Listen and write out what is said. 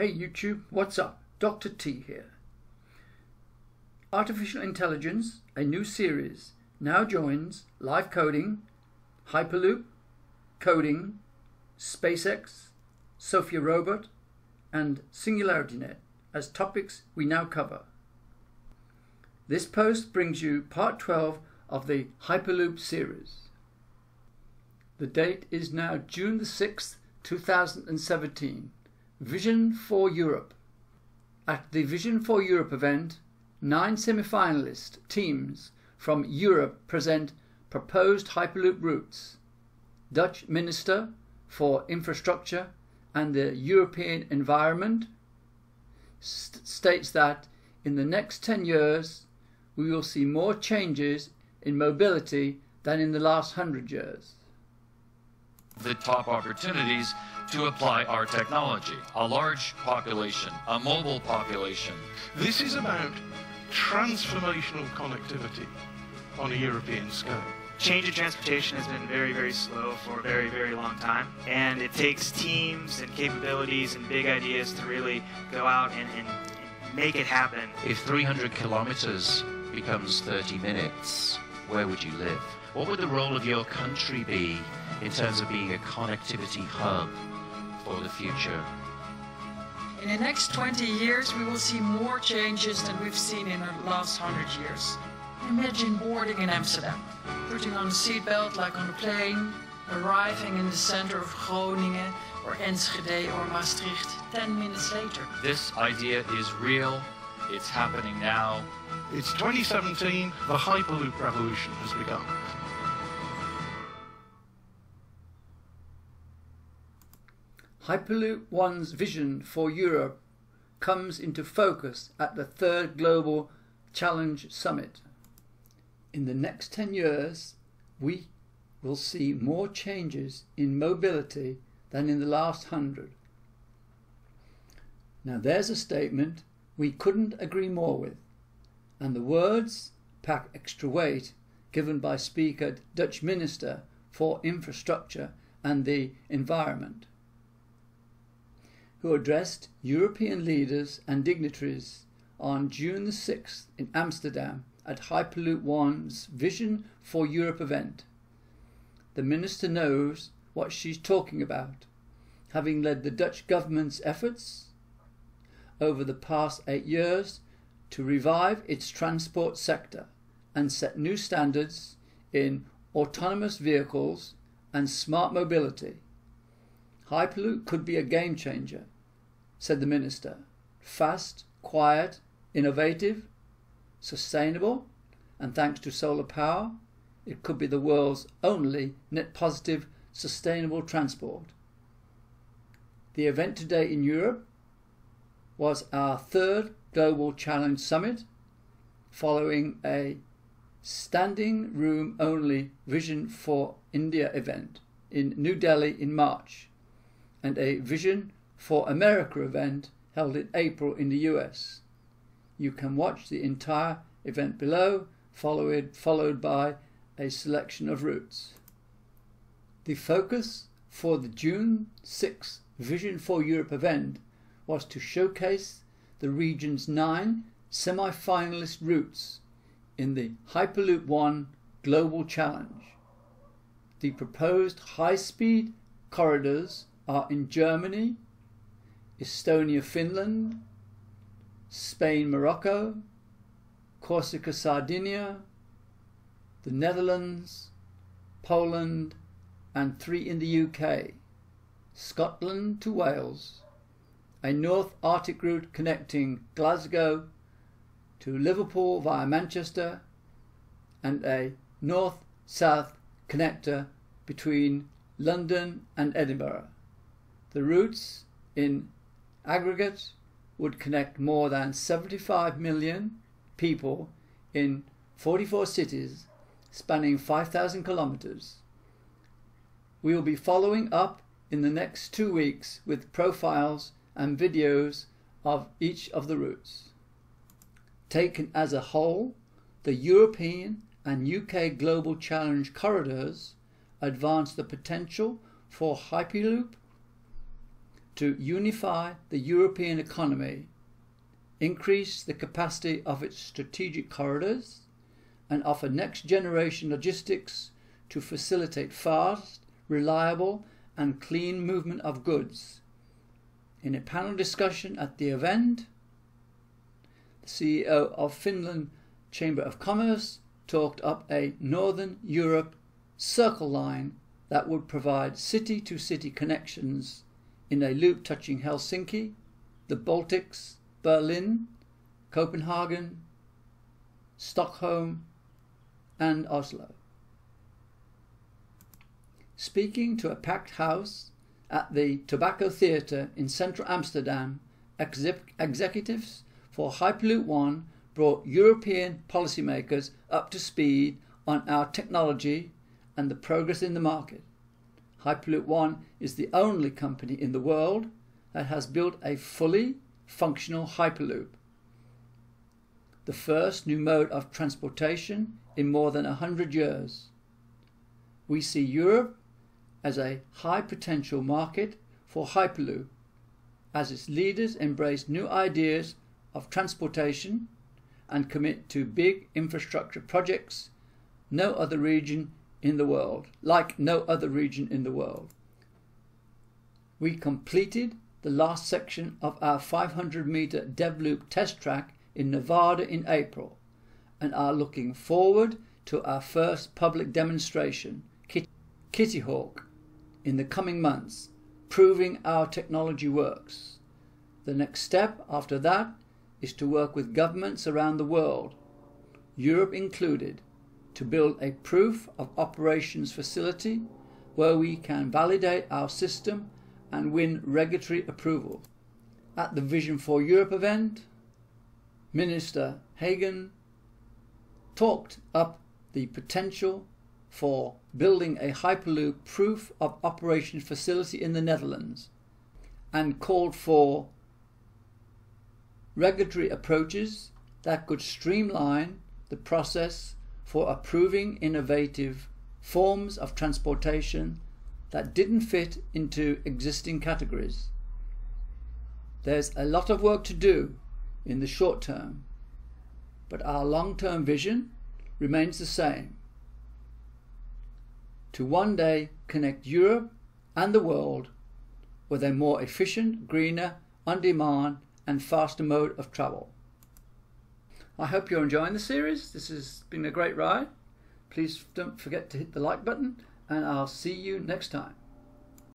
Hey YouTube, what's up? Dr. T here. Artificial Intelligence, a new series, now joins live coding, Hyperloop, coding, SpaceX, Sophia Robot, and SingularityNet as topics we now cover. This post brings you part 12 of the Hyperloop series. The date is now June the 6th, 2017. Vision for Europe. At the Vision for Europe event, nine semi-finalist teams from Europe present proposed Hyperloop routes. Dutch Minister for Infrastructure and the European Environment st states that in the next 10 years we will see more changes in mobility than in the last 100 years. The top opportunities to apply our technology. A large population, a mobile population. This is about transformational connectivity on a European scale. Change in transportation has been very, very slow for a very, very long time. And it takes teams and capabilities and big ideas to really go out and, and, and make it happen. If 300 kilometers becomes 30 minutes, where would you live? What would the role of your country be in terms of being a connectivity hub for the future? In the next 20 years, we will see more changes than we've seen in the last 100 years. Imagine boarding in Amsterdam, putting on a seatbelt like on a plane, arriving in the center of Groningen or Enschede or Maastricht 10 minutes later. This idea is real, it's happening now. It's 2017, the Hyperloop revolution has begun. Hyperloop One's vision for Europe comes into focus at the third Global Challenge Summit. In the next 10 years, we will see more changes in mobility than in the last hundred. Now there's a statement we couldn't agree more with, and the words pack extra weight given by Speaker Dutch Minister for Infrastructure and the Environment, who addressed European leaders and dignitaries on June the 6th in Amsterdam at Hyperloop One's Vision for Europe event. The minister knows what she's talking about, having led the Dutch government's efforts over the past eight years to revive its transport sector and set new standards in autonomous vehicles and smart mobility. Hyperloop could be a game changer, said the minister. Fast, quiet, innovative, sustainable, and thanks to solar power, it could be the world's only net positive sustainable transport. The event today in Europe was our third Global Challenge Summit, following a standing room only Vision for India event in New Delhi in March, and a Vision for America event held in April in the US. You can watch the entire event below, followed, followed by a selection of routes. The focus for the June 6 Vision for Europe event was to showcase the region's nine semi-finalist routes in the Hyperloop One Global Challenge. The proposed high-speed corridors are in Germany, Estonia, Finland, Spain, Morocco, Corsica, Sardinia, the Netherlands, Poland, and three in the UK, Scotland to Wales, a Northern Arc route connecting Glasgow to Liverpool via Manchester, and a north-south connector between London and Edinburgh. The routes in aggregate would connect more than 75 million people in 44 cities spanning 5,000 kilometers. We will be following up in the next two weeks with profiles and videos of each of the routes. Taken as a whole, the European and UK Global Challenge corridors advance the potential for Hyperloop to unify the European economy, increase the capacity of its strategic corridors, and offer next generation logistics to facilitate fast, reliable, and clean movement of goods. In a panel discussion at the event, the CEO of Finland Chamber of Commerce talked up a Northern Europe circle line that would provide city to city connections in a loop touching Helsinki, the Baltics, Berlin, Copenhagen, Stockholm, and Oslo. Speaking to a packed house at the Tobacco Theatre in central Amsterdam, executives for Hyperloop One brought European policymakers up to speed on our technology and the progress in the market. Hyperloop One is the only company in the world that has built a fully functional Hyperloop, the first new mode of transportation in more than a hundred years. We see Europe as a high potential market for Hyperloop as its leaders embrace new ideas of transportation and commit to big infrastructure projects no other region in the world, like no other region in the world. We completed the last section of our 500 meter DevLoop test track in Nevada in April and are looking forward to our first public demonstration, Kitty Hawk, in the coming months, proving our technology works. The next step after that is to work with governments around the world, Europe included, to build a proof of operations facility where we can validate our system and win regulatory approval. At the Vision for Europe event, Minister Haegen talked up the potential for building a Hyperloop proof of operations facility in the Netherlands and called for regulatory approaches that could streamline the process for approving innovative forms of transportation that didn't fit into existing categories. There's a lot of work to do in the short term, but our long term vision remains the same to one day connect Europe and the world with a more efficient, greener, on demand, and faster mode of travel. I hope you're enjoying the series. This has been a great ride. Please don't forget to hit the like button, and I'll see you next time.